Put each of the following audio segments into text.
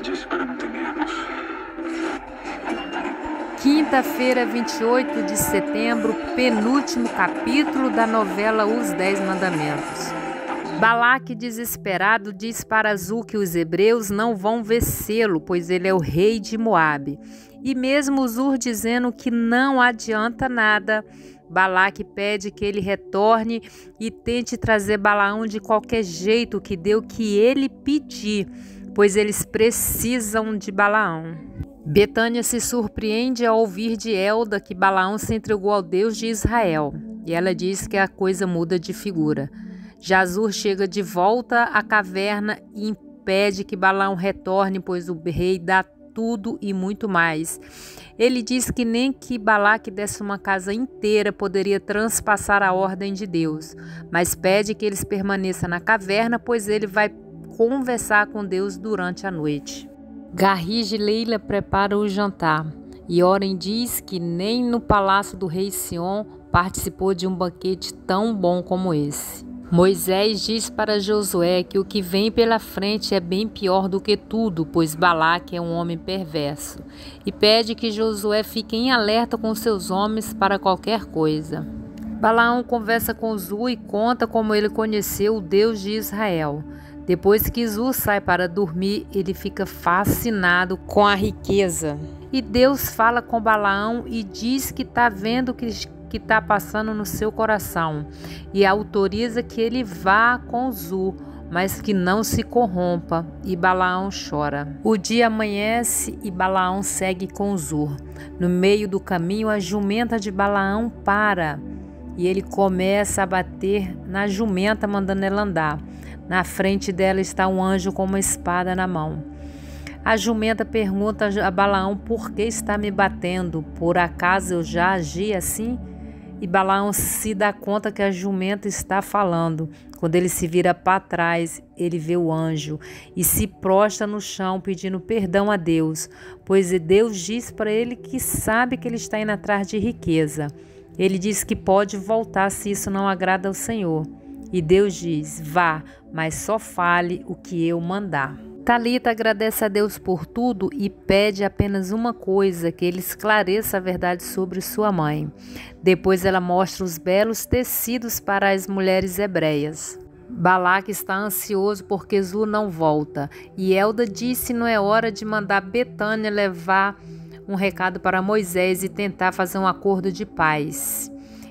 disse para não. Quinta-feira, 28 de setembro, penúltimo capítulo da novela Os Dez Mandamentos. Balaque, desesperado, diz para Azul que os hebreus não vão vencê-lo, pois ele é o rei de Moabe. E mesmo Zur dizendo que não adianta nada, Balaque pede que ele retorne e tente trazer Balaão de qualquer jeito, que o que ele pedir, pois eles precisam de Balaão. Betânia se surpreende ao ouvir de Elda que Balaão se entregou ao Deus de Israel, e ela diz que a coisa muda de figura. Jazur chega de volta à caverna e impede que Balaão retorne, pois o rei dá tudo e muito mais. Ele diz que nem que Balaque desse uma casa inteira poderia transpassar a ordem de Deus, mas pede que eles permaneçam na caverna, pois ele vai conversar com Deus durante a noite. Garrige Leila prepara o jantar e Oren diz que nem no palácio do rei Sion participou de um banquete tão bom como esse. Moisés diz para Josué que o que vem pela frente é bem pior do que tudo, pois Balaque é um homem perverso, e pede que Josué fique em alerta com seus homens para qualquer coisa. Balaão conversa com Zu e conta como ele conheceu o Deus de Israel. Depois que Zu sai para dormir, ele fica fascinado com a riqueza. E Deus fala com Balaão e diz que está vendo que que está passando no seu coração e autoriza que ele vá com Zu, mas que não se corrompa. E Balaão chora. O dia amanhece e Balaão segue com Zur. No meio do caminho, a jumenta de Balaão para e ele começa a bater na jumenta, mandando ela andar. Na frente dela está um anjo com uma espada na mão. A jumenta pergunta a Balaão por que está me batendo. Por acaso eu já agi assim? E Balaão se dá conta que a jumenta está falando. Quando ele se vira para trás, ele vê o anjo e se prostra no chão pedindo perdão a Deus, pois Deus diz para ele que sabe que ele está indo atrás de riqueza. Ele diz que pode voltar se isso não agrada ao Senhor. E Deus diz: Vá, mas só fale o que eu mandar. Talita agradece a Deus por tudo e pede apenas uma coisa, que ele esclareça a verdade sobre sua mãe. Depois ela mostra os belos tecidos para as mulheres hebreias. Balaque está ansioso porque Zu não volta, e Elda disse não é hora de mandar Betânia levar um recado para Moisés e tentar fazer um acordo de paz.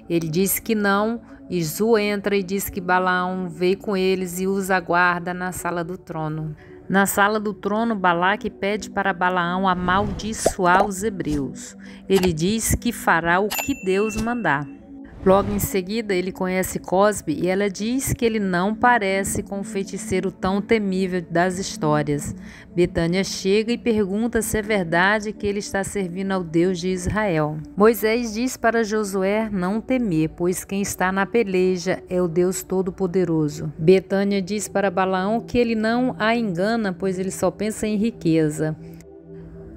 Ele diz que não, e Zu entra e diz que Balaão veio com eles e os aguarda na sala do trono. Na sala do trono, Balaque pede para Balaão amaldiçoar os hebreus. Ele diz que fará o que Deus mandar. Logo em seguida, ele conhece Cosbe e ela diz que ele não parece com o feiticeiro tão temível das histórias. Betânia chega e pergunta se é verdade que ele está servindo ao Deus de Israel. Moisés diz para Josué não temer, pois quem está na peleja é o Deus Todo-Poderoso. Betânia diz para Balaão que ele não a engana, pois ele só pensa em riqueza.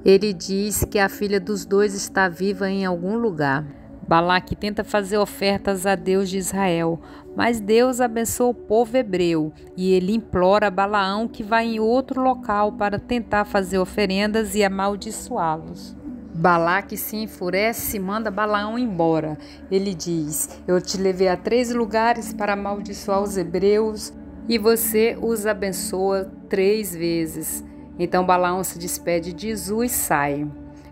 Ele diz que a filha dos dois está viva em algum lugar. Balaque tenta fazer ofertas a Deus de Israel, mas Deus abençoa o povo hebreu e ele implora a Balaão que vá em outro local para tentar fazer oferendas e amaldiçoá-los. Balaque se enfurece e manda Balaão embora. Ele diz: Eu te levei a três lugares para amaldiçoar os hebreus e você os abençoa três vezes. Então Balaão se despede de Zu e sai.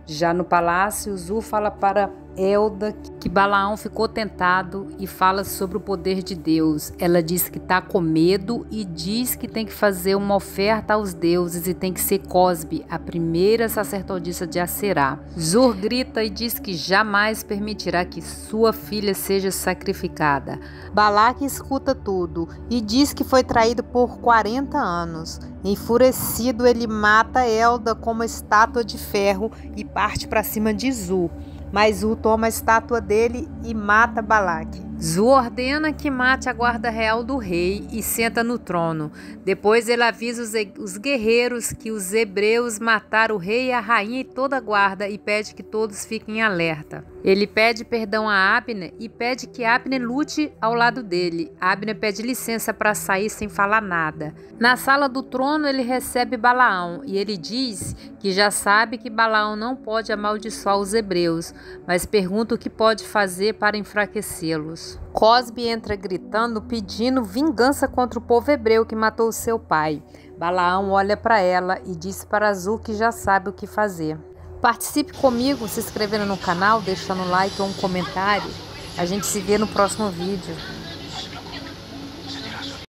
Já no palácio, Zu fala para Elda que Balaão ficou tentado e fala sobre o poder de Deus. Ela diz que está com medo e diz que tem que fazer uma oferta aos deuses e tem que ser Cosbe, a primeira sacerdotisa de Acerá. Zur grita e diz que jamais permitirá que sua filha seja sacrificada. Balaque escuta tudo e diz que foi traído por 40 anos. Enfurecido, ele mata Elda com uma estátua de ferro e parte para cima de Zu. Mas U toma a estátua dele e mata Balaque. Zu ordena que mate a guarda real do rei e senta no trono. Depois ele avisa os, os, guerreiros que os hebreus mataram o rei, a rainha e toda a guarda e pede que todos fiquem alerta. Ele pede perdão a Abner e pede que Abner lute ao lado dele. Abner pede licença para sair sem falar nada. Na sala do trono ele recebe Balaão e ele diz que já sabe que Balaão não pode amaldiçoar os hebreus, mas pergunta o que pode fazer para enfraquecê-los. Cosbe entra gritando, pedindo vingança contra o povo hebreu que matou seu pai. Balaão olha para ela e diz para Azul que já sabe o que fazer. Participe comigo se inscrevendo no canal, deixando um like ou um comentário. A gente se vê no próximo vídeo.